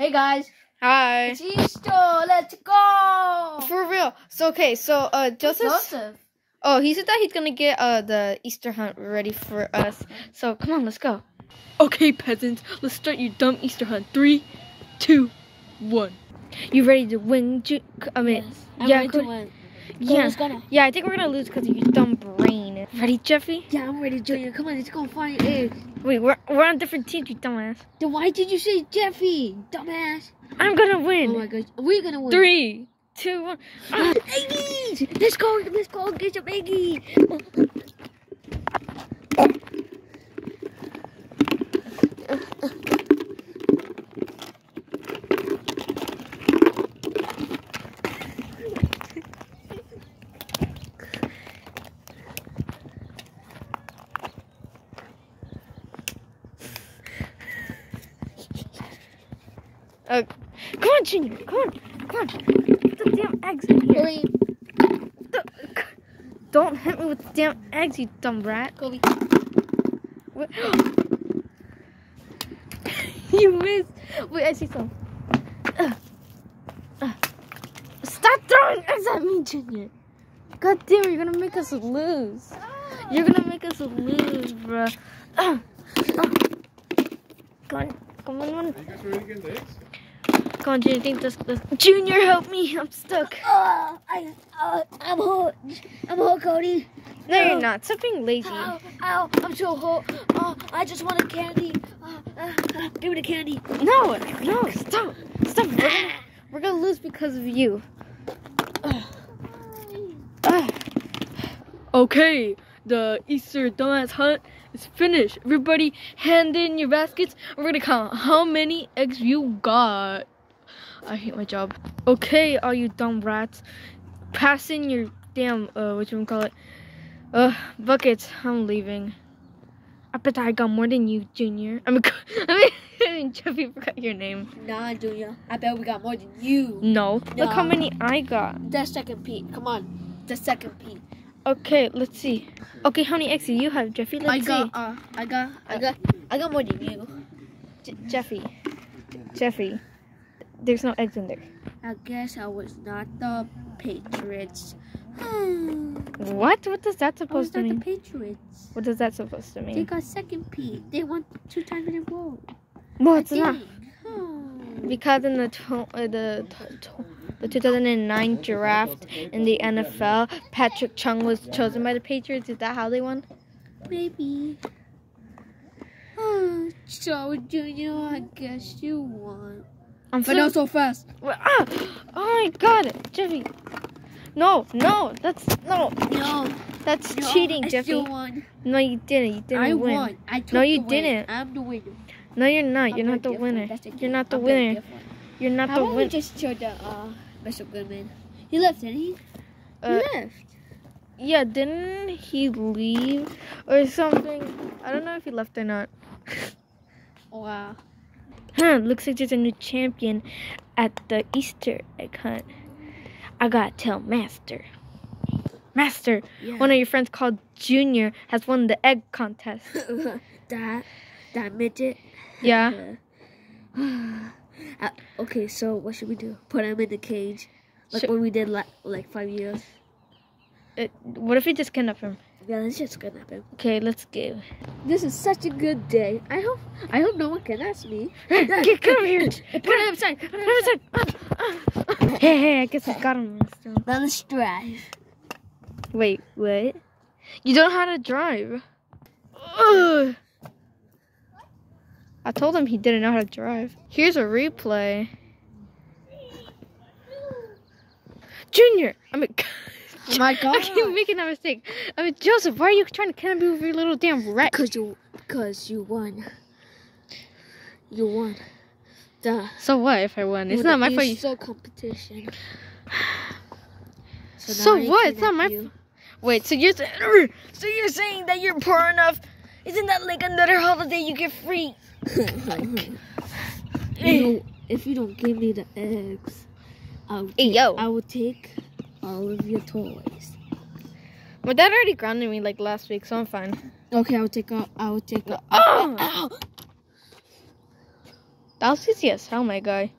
Hey guys, Hi. it's Easter. Let's go. For real. So okay, so uh Joseph Joseph. Oh, he said that he's gonna get uh the Easter hunt ready for us. So come on, let's go. Okay, peasants, let's start your dumb Easter hunt. Three, two, one. You ready to win? I mean, I'm yeah, win. yeah, yeah. I think we're gonna lose because of your dumb brain. Ready, Jeffy? Yeah, I'm ready, Junior. Come on, let's go find eggs. Wait, we're we're on different teams, you dumbass. Then why did you say Jeffy, dumbass? I'm gonna win. Oh my gosh, we're gonna win. Three, two, one. Ah. Eggies! Let's go, let's go get your eggies. Uh, come on, Junior. Come on, come on. Put the damn eggs in here. Hurry, The- Don't hit me with the damn eggs, you dumb rat. Kobe. What? you missed. Wait, I see some. Ugh. Ugh. Stop throwing eggs at me, Junior. God damn, it, you're gonna make us lose. You're gonna make us lose, bruh. Ugh. Ugh. Come on, come on, come on. You guys ready to get the eggs? Come on, Junior. Think this, this. Junior, help me. I'm stuck. Oh, I, uh, I'm hot. I'm hot, Cody. No, Oh. you're not. Stop being lazy. Ow, ow, I'm so hot. Oh, I just want a candy. Uh, uh, uh, give me the candy. No, no, stop. Stop. We're gonna, we're gonna lose because of you. Ugh. Okay, the Easter dumbass hunt is finished. Everybody hand in your baskets. We're gonna count how many eggs you got. I hate my job. Okay, all you dumb rats. Pass in your damn, uh, what you call it? Uh, buckets. I'm leaving. I bet I got more than you, Junior. I mean, I mean, Jeffy forgot your name. Nah, Junior. I bet we got more than you. No. Look how many I got. The second Pete. Come on. The second Pete. Okay, let's see. Okay, how many eggs do you have, Jeffy? Let's I got, see. uh, I got, I got, I got more than you. J- Jeffy. Jeffy. There's no eggs in there. I guess I was not the Patriots. What? What does that supposed to not the? Patriots. What does that supposed to mean? They got second Pete. They won two times in a row. I it's not. Because in the to- uh, the the 2009 draft in the NFL, Patrick Chung was chosen by the Patriots. Is that how they won? Maybe. So, Junior, I guess you won. I'm But not so fast. Ah! Oh my god, Jeffy. No, no, that's no, No. that's no, cheating, I Jeffy. still won. No, you didn't. You didn't I win. won. I took No, you the didn't. I'm the winner. No, you're not. I'm You're not the different. winner. You're not the I'm winner. You're not How the about we just show the uh, Mr. Goodman? He left, didn't he? Uh, he left. yeah, didn't he leave or something? I don't know if he left or not. Wow. Huh? Looks like there's a new champion at the Easter egg hunt. I gotta tell Master. Master, Yeah. one of your friends called Junior has won the egg contest. that that midget. Yeah. Uh, okay, so what should we do? Put him in the cage, like Should- when we did like like five years. It, what if we just kidnap him? Yeah, let's just kidnap happen. Okay, let's go. This is such a good day. I hope I hope no one can ask me. Get come here. Put it inside. Put him Come inside. inside. Ah, ah. Hey, hey, I guess we got him. still. Now let's drive. Wait, what? You don't know how to drive. Ugh. I told him he didn't know how to drive. Here's a replay. Junior, I mean, Oh my god. I keep making that mistake. I mean, Joseph, why are you trying to kidnap me with your little damn rat? Cause you, cause you won. You won. The So what if I won? It's not my fault. you- So competition. So I what? It's not my you. Wait, so you're saying, so you're saying that you're poor enough? Isn't that like another holiday you get free? you know, if you don't give me the eggs, I'll, Hey yo, I will take all of your toys. my dad already grounded me like last week, so I'm fine. Okay, I will take out. I will take out. Oh! Ow! That was easy as hell, my guy.